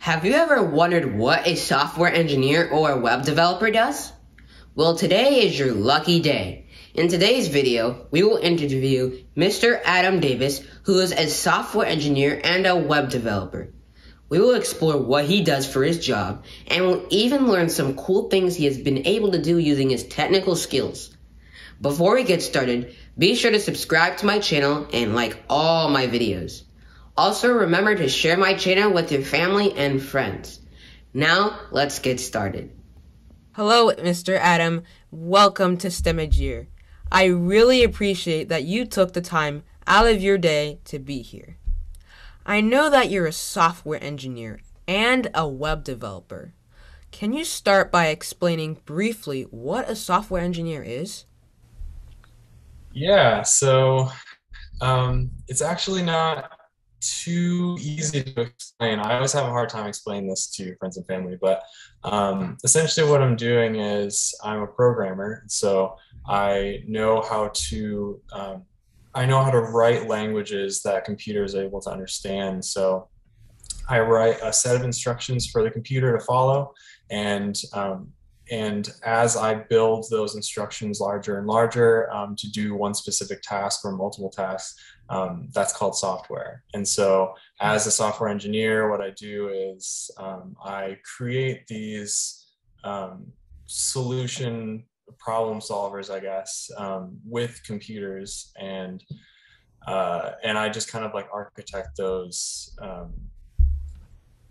Have you ever wondered what a software engineer or a web developer does? Well, today is your lucky day. In today's video, we will interview Mr. Adam Davis, who is a software engineer and a web developer. We will explore what he does for his job, and we'll even learn some cool things he has been able to do using his technical skills. Before we get started, be sure to subscribe to my channel and like all my videos. Also, remember to share my channel with your family and friends. Now, let's get started. Hello, Mr. Adam. Welcome to STEMAGEER. I really appreciate that you took the time out of your day to be here. I know that you're a software engineer and a web developer. Can you start by explaining briefly what a software engineer is? Yeah, so um, it's actually not too easy to explain. I always have a hard time explaining this to friends and family, but um, essentially what I'm doing is I'm a programmer. So I know how to um, I know how to write languages that computers are able to understand. So I write a set of instructions for the computer to follow, and um, and as I build those instructions larger and larger um, to do one specific task or multiple tasks, um, that's called software. And so, as a software engineer, what I do is um, I create these um, solution problem solvers, I guess, um, with computers, and uh, and I just kind of like architect those um,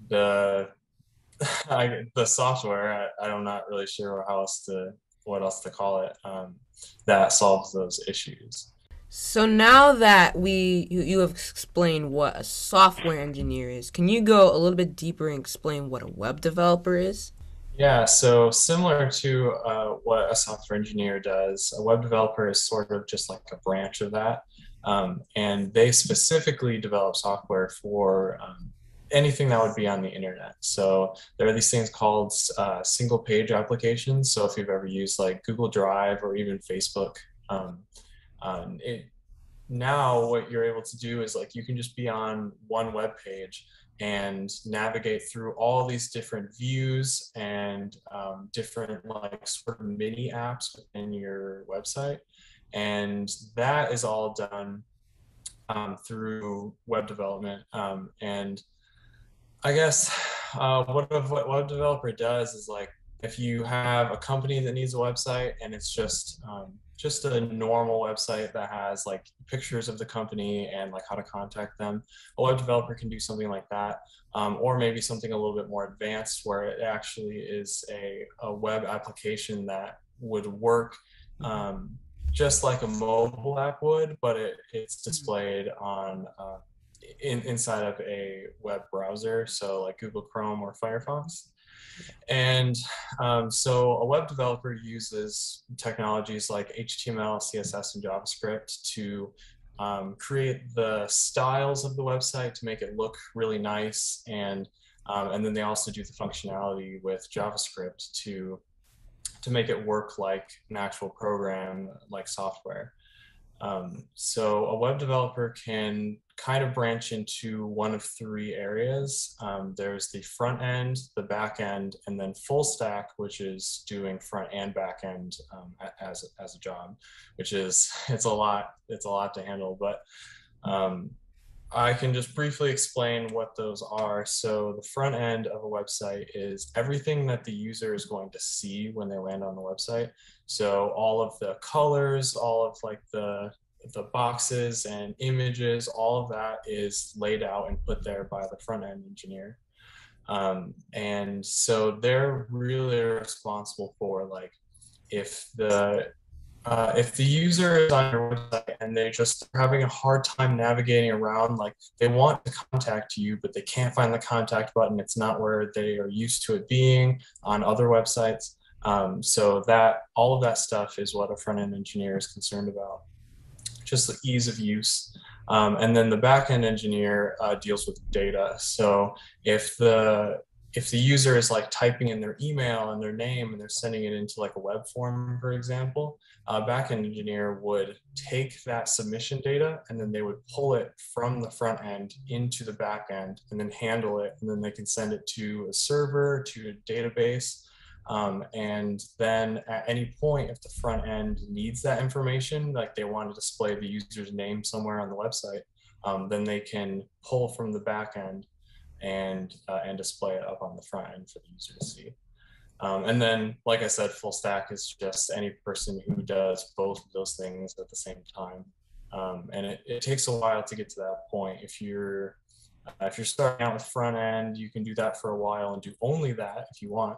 the I, the software. I, I'm not really sure how else to what else to call it um, that solves those issues. So now that we you, you have explained what a software engineer is, can you go a little bit deeper and explain what a web developer is? Yeah, so similar to uh, what a software engineer does, a web developer is sort of just like a branch of that. Um, and they specifically develop software for um, anything that would be on the internet. So there are these things called uh, single page applications. So if you've ever used like Google Drive or even Facebook, um, um, it, now what you're able to do is like you can just be on one web page and navigate through all these different views and um, different like sort of mini apps within your website and that is all done um, through web development um, and I guess uh, what a web developer does is like if you have a company that needs a website and it's just um, just a normal website that has like pictures of the company and like how to contact them, a web developer can do something like that, um, or maybe something a little bit more advanced where it actually is a, a web application that would work um, just like a mobile app would, but it, it's displayed on uh, in, inside of a web browser, so like Google Chrome or Firefox. And um, so a web developer uses technologies like HTML, CSS, and JavaScript to um, create the styles of the website to make it look really nice. And, um, and then they also do the functionality with JavaScript to, to make it work like an actual program, like software. Um, so a web developer can kind of branch into one of three areas. Um, there's the front end, the back end, and then full stack, which is doing front and back end um, as, as a job, which is, it's a lot, it's a lot to handle, but um, I can just briefly explain what those are. So the front end of a website is everything that the user is going to see when they land on the website. So all of the colors, all of like the the boxes and images, all of that is laid out and put there by the front end engineer. Um, and so they're really responsible for like if the uh, if the user is on your website and they're just having a hard time navigating around, like they want to contact you, but they can't find the contact button, it's not where they are used to it being on other websites. Um, so that all of that stuff is what a front end engineer is concerned about just the ease of use. Um, and then the back end engineer uh, deals with data. So if the if the user is like typing in their email and their name and they're sending it into like a web form, for example, a backend engineer would take that submission data and then they would pull it from the front end into the back end and then handle it. And then they can send it to a server, to a database. Um, and then at any point, if the front end needs that information, like they want to display the user's name somewhere on the website, um, then they can pull from the back end and uh, and display it up on the front end for the user to see. Um, and then, like I said, full stack is just any person who does both of those things at the same time. Um, and it, it takes a while to get to that point. If you're uh, if you're starting out with front end, you can do that for a while and do only that if you want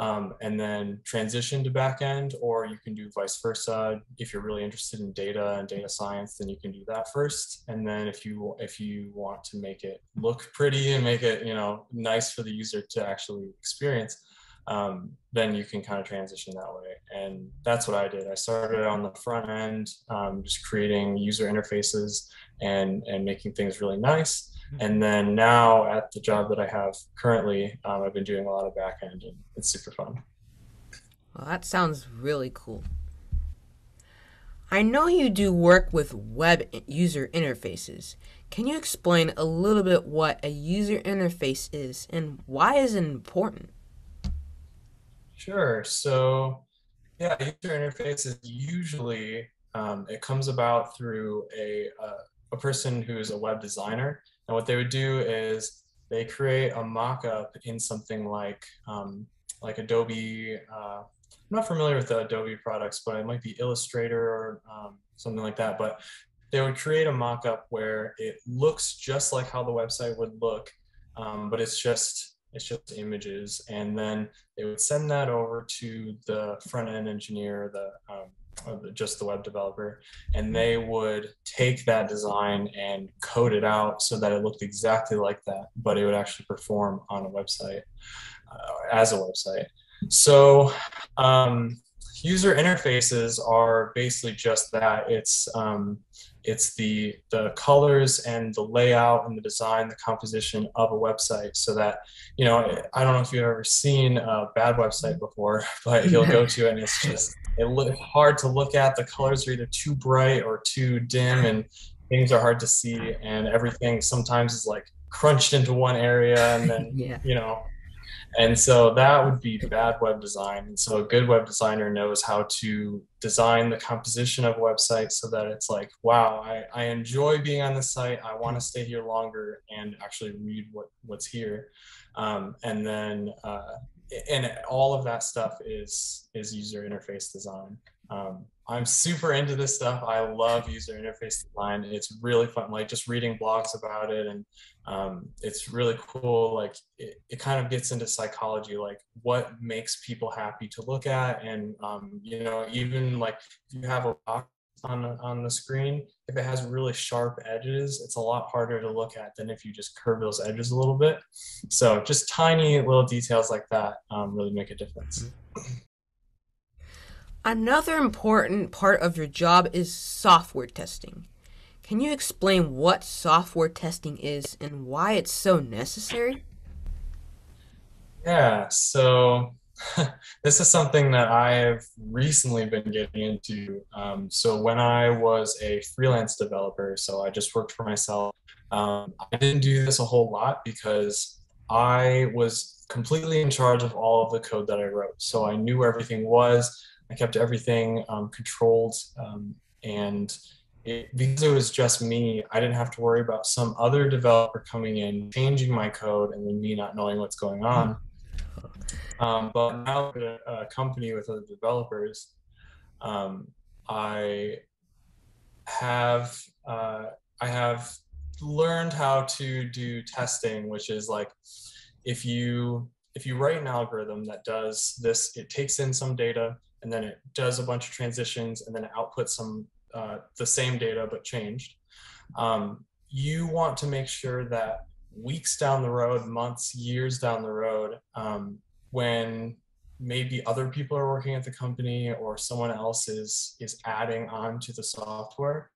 um, and then transition to backend, or you can do vice versa. If you're really interested in data and data science, then you can do that first. And then if you if you want to make it look pretty and make it you know nice for the user to actually experience, um, then you can kind of transition that way. And that's what I did. I started on the front end, um, just creating user interfaces and and making things really nice. And then now at the job that I have currently, um, I've been doing a lot of back end and it's super fun. Well, that sounds really cool. I know you do work with web user interfaces. Can you explain a little bit what a user interface is and why is it important? Sure. So, yeah, user interface is usually um, it comes about through a uh, a person who's a web designer and what they would do is they create a mock-up in something like um, like Adobe. Uh, I'm not familiar with the Adobe products, but it might be Illustrator or um, something like that. But they would create a mock-up where it looks just like how the website would look, um, but it's just it's just images, and then they would send that over to the front end engineer, the um, just the web developer, and they would take that design and code it out so that it looked exactly like that, but it would actually perform on a website uh, as a website. So um, user interfaces are basically just that. It's um, it's the the colors and the layout and the design, the composition of a website, so that you know. I don't know if you've ever seen a bad website before, but you'll go to it and it's just it look hard to look at. The colors are either too bright or too dim, and things are hard to see, and everything sometimes is like crunched into one area, and then yeah. you know and so that would be bad web design. And so a good web designer knows how to design the composition of a website so that it's like, wow, I, I enjoy being on the site. I want to stay here longer and actually read what, what's here. Um, and then, uh, and all of that stuff is, is user interface design. Um, I'm super into this stuff. I love user interface design. It's really fun, like just reading blogs about it, and um, it's really cool. Like it, it kind of gets into psychology, like what makes people happy to look at, and um, you know, even like if you have a box on on the screen, if it has really sharp edges, it's a lot harder to look at than if you just curve those edges a little bit. So just tiny little details like that um, really make a difference. Another important part of your job is software testing. Can you explain what software testing is and why it's so necessary? Yeah, so this is something that I have recently been getting into. Um, so when I was a freelance developer, so I just worked for myself, um, I didn't do this a whole lot because I was completely in charge of all of the code that I wrote. So I knew where everything was. I kept everything um, controlled, um, and it, because it was just me, I didn't have to worry about some other developer coming in, changing my code, and then me not knowing what's going on. Um, but now a, company with other developers, um, I have uh, I have learned how to do testing, which is like if you if you write an algorithm that does this, it takes in some data, and then it does a bunch of transitions and then it outputs some uh, the same data but changed. Um, you want to make sure that weeks down the road, months, years down the road, um, when maybe other people are working at the company or someone else is is adding on to the software.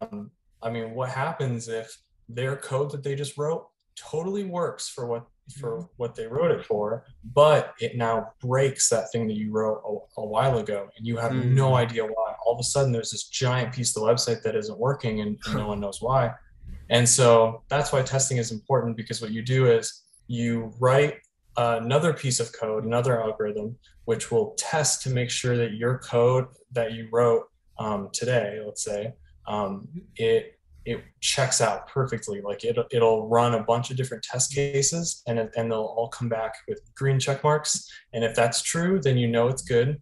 Um, I mean, what happens if their code that they just wrote totally works for what for mm-hmm. what they wrote it for, but it now breaks that thing that you wrote a, a while ago, and you have mm. no idea why. All of a sudden, there's this giant piece of the website that isn't working, and no one knows why. And so that's why testing is important because what you do is you write another piece of code, another algorithm, which will test to make sure that your code that you wrote um, today, let's say, um, it it checks out perfectly. Like it, it'll run a bunch of different test cases and, and they'll all come back with green check marks. And if that's true, then you know it's good.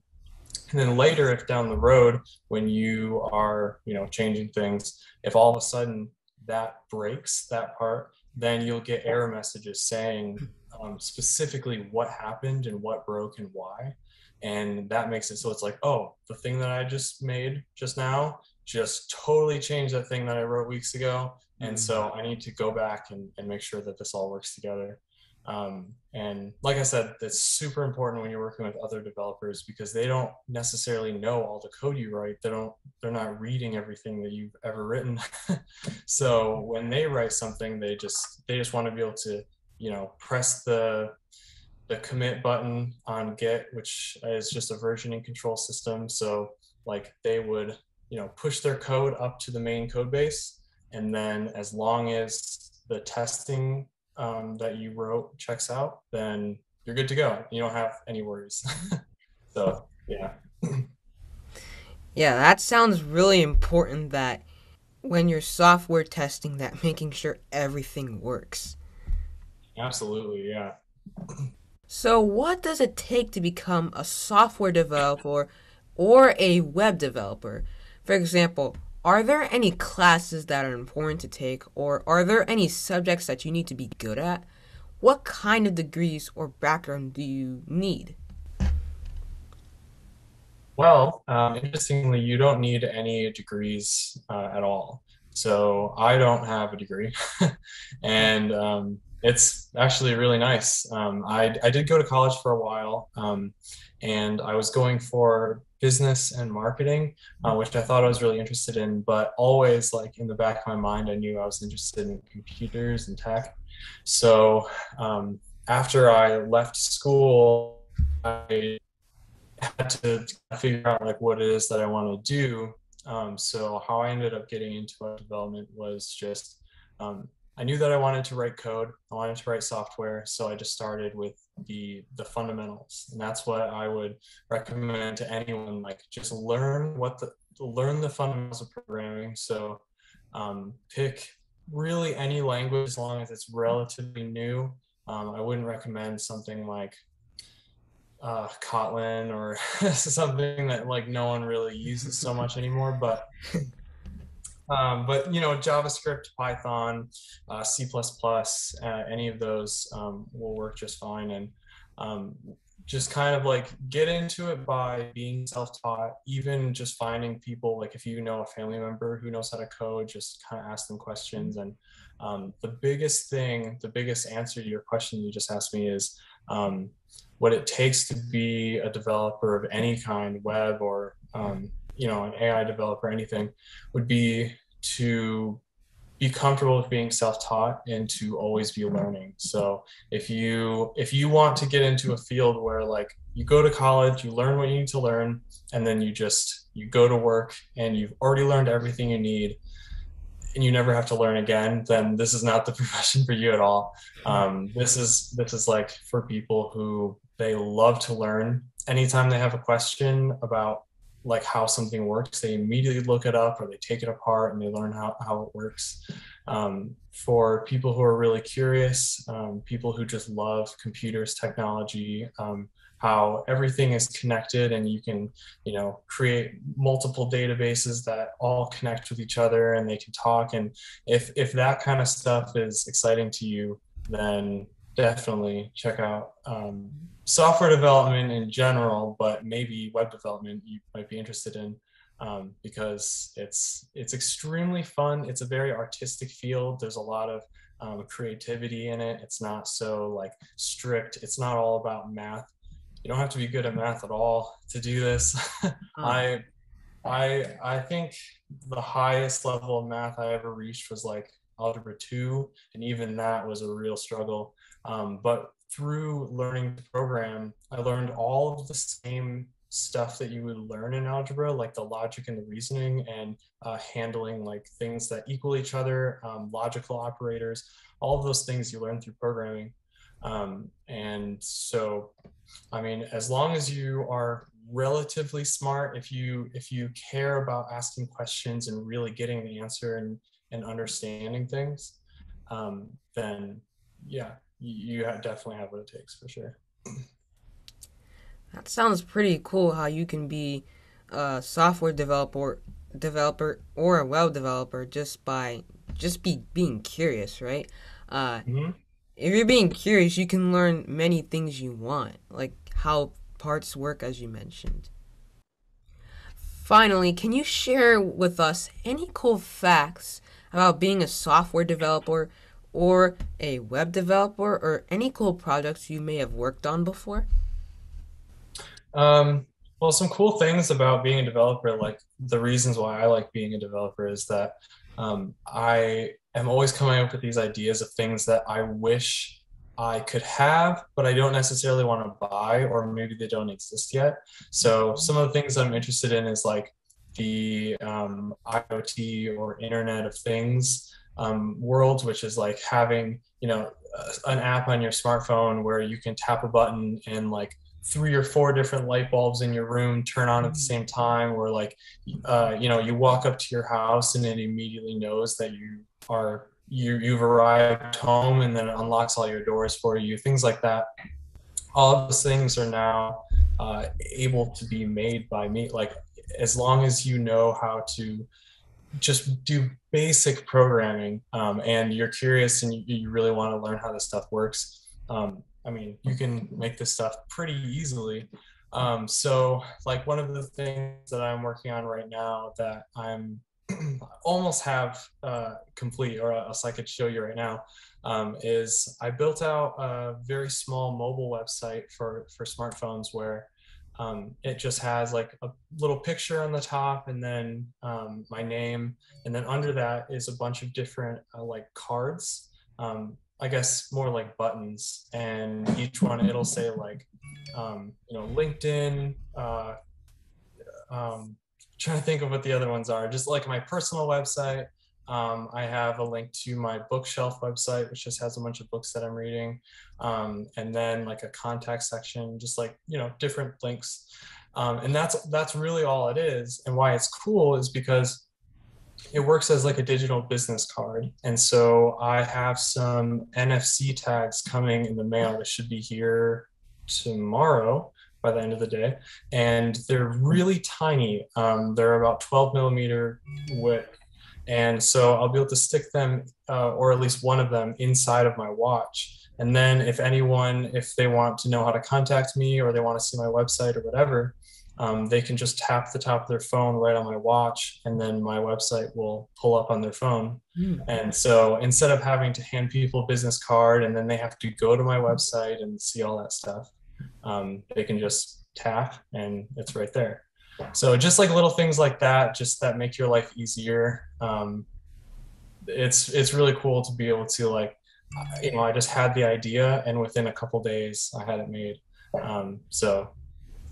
And then later, if down the road, when you are, you know, changing things, if all of a sudden that breaks that part, then you'll get error messages saying um, specifically what happened and what broke and why. And that makes it so it's like, oh, the thing that I just made just now just totally changed that thing that I wrote weeks ago. And mm-hmm. so I need to go back and, and make sure that this all works together. Um, and like I said, that's super important when you're working with other developers because they don't necessarily know all the code you write. They don't, they're not reading everything that you've ever written. so when they write something, they just, they just want to be able to, you know, press the, the commit button on Git, which is just a versioning control system. So like they would you know push their code up to the main code base. And then as long as the testing um, that you wrote checks out then you're good to go. You don't have any worries. So yeah. Yeah that sounds really important that when you're software testing that making sure everything works absolutely yeah so what does it take to become a software developer or a web developer for example, are there any classes that are important to take, or are there any subjects that you need to be good at? What kind of degrees or background do you need? Well, um, interestingly, you don't need any degrees uh, at all. So I don't have a degree, and um, it's actually really nice. Um, I, I did go to college for a while, um, and I was going for business and marketing, uh, which I thought I was really interested in. But always, like in the back of my mind, I knew I was interested in computers and tech. So um, after I left school, I had to figure out like what it is that I want to do. Um, so how I ended up getting into web development was just um, I knew that I wanted to write code. I wanted to write software, so I just started with the the fundamentals, and that's what I would recommend to anyone. Like, just learn what the learn the fundamentals of programming. So, um, pick really any language as long as it's relatively new. Um, I wouldn't recommend something like uh, Kotlin or something that like no one really uses so much anymore. But um, but you know, JavaScript, Python, uh, C++, uh, any of those um, will work just fine. And um, just kind of like get into it by being self-taught, even just finding people, like if you know a family member who knows how to code, just kind of ask them questions. And um, the biggest thing, the biggest answer to your question you just asked me is um, what it takes to be a developer of any kind, web or um, you know an AI developer, anything, would be to be comfortable with being self-taught and to always be learning. So if you if you want to get into a field where like you go to college you learn what you need to learn and then you just you go to work and you've already learned everything you need and you never have to learn again then this is not the profession for you at all um, this is this is like for people who they love to learn anytime they have a question about like how something works, they immediately look it up or they take it apart and they learn how, how it works. Um, for people who are really curious, um, people who just love computers, technology, um, how everything is connected and you can, you know, create multiple databases that all connect with each other and they can talk. And if, if that kind of stuff is exciting to you, then definitely check out um, software development in general, but maybe web development you might be interested in um, because it's it's extremely fun. It's a very artistic field. There's a lot of um, creativity in it. It's not so like strict. It's not all about math. You don't have to be good at math at all to do this. I I I think the highest level of math I ever reached was like algebra 2 and even that was a real struggle. Um, but through learning to program i learned all of the same stuff that you would learn in algebra like the logic and the reasoning and uh, handling like things that equal each other um, logical operators all of those things you learn through programming um, and so i mean as long as you are relatively smart if you if you care about asking questions and really getting the answer and and understanding things um, then yeah you, you have, definitely have what it takes for sure that sounds pretty cool how you can be a software developer developer or a web developer just by just be being curious right uh, mm-hmm. If you're being curious you can learn many things you want like how parts work, as you mentioned. Finally, can you share with us any cool facts about being a software developer or a web developer or any cool projects you may have worked on before? Um, well, some cool things about being a developer, like the reasons why I like being a developer, is that um, I am always coming up with these ideas of things that I wish I could have, but I don't necessarily want to buy, or maybe they don't exist yet. So some of the things I'm interested in is like the um, IoT or Internet of Things um, world, which is like having you know an app on your smartphone where you can tap a button and like three or four different light bulbs in your room turn on at the same time or like uh, you know you walk up to your house and it immediately knows that you are you you've arrived home and then it unlocks all your doors for you things like that. All of those things are now uh, able to be made by me like as long as you know how to just do basic programming um, and you're curious and you, you, really want to learn how this stuff works um, i mean you can make this stuff pretty easily um, so like one of the things that i'm working on right now that i'm almost have uh, complete, or else I could show you right now, um, is I built out a very small mobile website for for smartphones where um, it just has like a little picture on the top and then um, my name, and then under that is a bunch of different uh, like cards. Um, I guess more like buttons, and each one it'll say like, um, you know, LinkedIn. Uh, um, trying to think of what the other ones are. Just like my personal website. Um, I have a link to my bookshelf website, which just has a bunch of books that I'm reading, um, and then like a contact section, just like you know different links, um, and that's that's really all it is. And why it's cool is because it works as like a digital business card, and so I have some NFC tags coming in the mail that should be here tomorrow by the end of the day. And they're really tiny. Um, they're about 12 millimeter width. And so I'll be able to stick them, uh, or at least one of them, inside of my watch. And then if anyone, if they want to know how to contact me or they want to see my website or whatever, um, they can just tap the top of their phone right on my watch, and then my website will pull up on their phone. Mm. And so instead of having to hand people a business card and then they have to go to my website and see all that stuff, um, they can just tap and it's right there. So just like little things like that, just that make your life easier. Um, it's it's really cool to be able to like, you know, I just had the idea and within a couple days I had it made. Um, so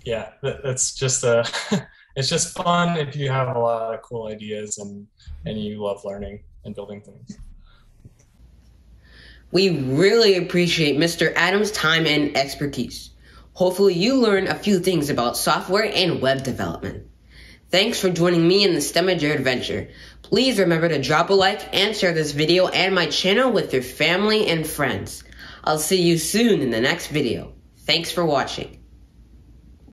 yeah, that, that's just uh, a. it's just fun if you have a lot of cool ideas and and you love learning and building things. We really appreciate Mr. Adams' time and expertise. Hopefully you learn a few things about software and web development. Thanks for joining me in the STEMAGEER adventure. Please remember to drop a like and share this video and my channel with your family and friends. I'll see you soon in the next video. Thanks for watching.